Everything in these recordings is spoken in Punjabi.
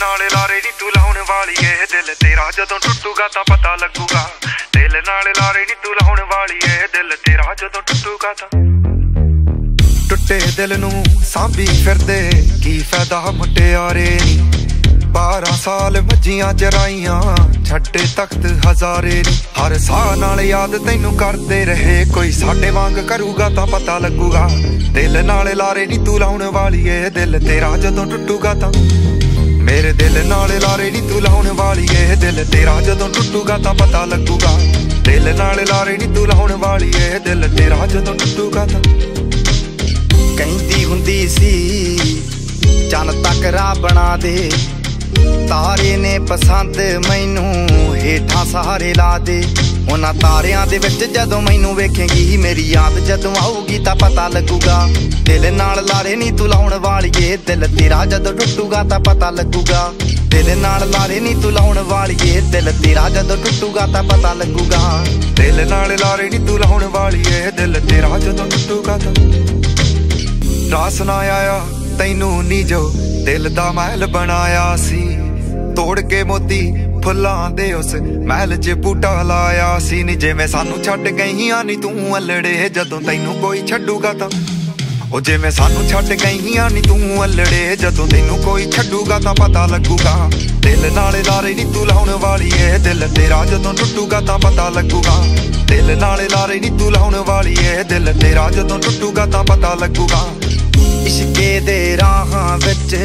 ਨਾਲ ਲਾਰੇ ਨੀ ਤੂੰ ਲਾਉਣ ਵਾਲੀ ਏ। ਦਿਲ ਤੇਰਾ ਜਦੋਂ ਟੁੱਟੂਗਾ ਤਾਂ ਪਤਾ ਲੱਗੂਗਾ। ਦਿਲ ਨਾਲ ਲਾਰੇ ਨੀ ਤੂੰ ਲਾਉਣ ਵਾਲੀ ਏ। ਦਿਲ ਤੇਰਾ ਜਦੋਂ ਟੁੱਟੂਗਾ ਤਾਂ ਟੁੱਟੇ ਦਿਲ ਨੂੰ ਸਾਂਭੀ ਫਿਰਦੇ। ਕੀ ਫਾਇਦਾ ਮੁਟਿਆਰੇ? 12 ਸਾਲ ਮੱਜੀਆਂ ਚਰਾਈਆਂ। ਛੱਡੇ ਤਖਤ ਹਜ਼ਾਰੇ। ਹਰ ਸਾਹ ਨਾਲ ਯਾਦ ਤੈਨੂੰ ਕਰਦੇ ਰਹੇ। ਕੋਈ ਸਾਡੇ ਵਾਂਗ ਕਰੂਗਾ ਤਾਂ ਪਤਾ ਲੱਗੂਗਾ। ਦਿਲ ਨਾਲ ਲਾਰੇ ਨੀ ਤੂੰ ਲਾਉਣ ਵਾਲੀ ਏ। ਦਿਲ ਤੇਰਾ ਜਦੋਂ ਟੁੱਟੂਗਾ ਤਾਂ ਮੇਰੇ ਦਿਲ ਨਾਲ ਲਾਰੇ ਨੀ ਤੂੰ ਲਾਉਣ ਵਾਲੀ ਏ ਦਿਲ ਤੇਰਾ ਜਦੋਂ ਟੁੱਟੂਗਾ ਤਾਂ ਪਤਾ ਲੱਗੂਗਾ। ਦਿਲ ਨਾਲ ਲਾਰੇ ਨੀ ਤੂੰ ਲਾਉਣ ਵਾਲੀ ਏ ਦਿਲ ਤੇਰਾ ਜਦੋਂ ਟੁੱਟੂਗਾ ਤਾਂ। ਕਹਿੰਦੀ ਹੁੰਦੀ ਸੀ ਚੰਨ ਤੱਕ ਰਾਹ ਬਣਾ ਦੇ। ਤਾਰੇ ਨੇ ਪਸੰਦ ਮੈਨੂੰ ਹੇਠਾਂ ਸਹਾਰੇ ਲਾ ਦੇ। ਉਹਨਾਂ ਤਾਰਿਆਂ ਦੇ ਵਿੱਚ ਜਦੋਂ ਮੈਨੂੰ ਵੇਖੇਂਗੀ ਮੇਰੀ ਯਾਦ ਜਦੋਂ ਆਊਗੀ ਤਾਂ ਪਤਾ ਲੱਗੂਗਾ। ਦਿਲ ਨਾਲ ਲਾਰੇ ਨਹੀਂ ਤੂੰ ਲਾਉਣ ਵਾਲੀਏ, ਦਿਲ ਤੇਰਾ ਜਦੋਂ ਟੁੱਟੂਗਾ ਤਾਂ ਪਤਾ ਲੱਗੂਗਾ। ਦਿਲ ਨਾਲ ਲਾਰੇ ਨਹੀਂ ਤੂੰ ਲਾਉਣ ਵਾਲੀਏ, ਦਿਲ ਤੇਰਾ ਜਦੋਂ ਟੁੱਟੂਗਾ ਤਾਂ ਪਤਾ ਲੱਗੂਗਾ। ਦਿਲ ਨਾਲ ਲਾਰੇ ਨੀ ਤੂੰ ਲਾਉਣ ਵਾਲੀ ਦਿਲ ਤੇਰਾ ਜਦੋਂ ਟੁੱਟੂਗਾ ਤਾਂ। ਰਾਸ ਨਾ ਆਇਆ, ਤੈਨੂੰ ਨੀ ਜੋ ਦਿਲ ਦਾ ਮਹਿਲ ਬਣਾਇਆ ਸੀ। ਤੋੜ ਕੇ ਮੋਤੀ ਫੁੱਲਾਂ ਦੇ ਉਸ ਮਹਿਲ 'ਚ ਬੂਟਾ ਲਾਇਆ ਸੀ ਨੀ ਜਿਵੇਂ ਸਾਨੂੰ ਛੱਡ ਗਈਆਂ ਨੀ ਤੂੰ ਅਲੜੇ, ਜਦੋਂ ਤੈਨੂੰ ਕੋਈ ਛੱਡੂਗਾ ਤਾਂ। ਉਹ ਜਿਵੇਂ ਸਾਨੂੰ ਛੱਡ ਗਈਆਂ ਨੀ ਤੂੰ ਅਲੜੇ, ਜਦੋਂ ਤੈਨੂੰ ਕੋਈ ਛੱਡੂਗਾ ਤਾਂ ਪਤਾ ਲੱਗੂਗਾ। ਦਿਲ ਨਾਲ ਲਾਰੇ ਨੀ ਤੂੰ ਲਾਉਣ ਵਾਲੀ ਏ, ਦਿਲ ਤੇਰਾ ਜਦੋਂ ਟੁੱਟੂਗਾ ਤਾਂ ਪਤਾ ਲੱਗੂਗਾ। ਦਿਲ ਨਾਲ ਲਾਰੇ ਨੀ ਤੂੰ ਲਾਉਣ ਵਾਲੀ ਏ, ਦਿਲ ਤੇਰਾ ਜਦੋਂ ਟੁੱਟੂਗਾ ਤਾਂ ਪਤਾ ਲੱਗੂਗਾ। ਇਸ਼ਕੇ ਦੇ ਰਾਹਾਂ ਵਿੱਚ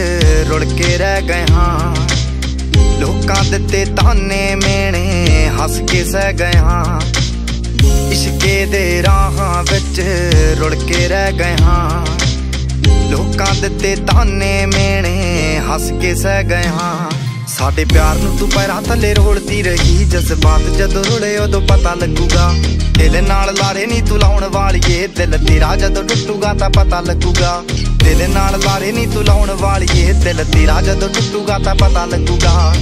ਰੁੜ ਕੇ ਰਹਿ ਗਏ ਹਾਂ। ਦਿੱਤੇ ਤਾਨੇ ਮੇਣੇ, ਹੱਸ ਕੇ ਸਹਿ ਗਏ ਹਾਂ। ਇਸ਼ਕੇ ਦੇ ਰਾਹਾਂ ਵਿੱਚ ਰੁੜ ਕੇ ਰਹਿ ਗਏ ਹਾਂ। ਲੋਕਾਂ ਦਿੱਤੇ ਤਾਨੇ ਮੇਣੇ, ਹੱਸ ਕੇ ਸਹਿ ਗਏ ਹਾਂ। ਸਾਡੇ ਪਿਆਰ ਨੂੰ ਤੂੰ ਪੈਰਾਂ ਥੱਲੇ ਰੋਲਦੀ ਰਹੀ। ਜਜ਼ਬਾਤ ਜਦੋਂ ਰੁੜੇ, ਉਦੋਂ ਪਤਾ ਲੱਗੂਗਾ। ਦਿਲ ਨਾਲ ਲਾਰੇ ਨਹੀਂ ਤੂੰ ਲਾਉਣ ਵਾਲੀਏ। ਦਿਲ ਤੇਰਾ ਜਦੋਂ ਟੁੱਟੂਗਾ ਤਾਂ ਪਤਾ ਲੱਗੂਗਾ। ਦਿਲ ਨਾਲ ਲਾਰੇ ਨਹੀਂ ਤੂੰ ਲਾਉਣ ਵਾਲੀਏ। ਦਿਲ ਤੇਰਾ ਜਦੋਂ ਟੁੱਟੂਗਾ ਤਾਂ ਪਤਾ ਲੱਗੂਗਾ।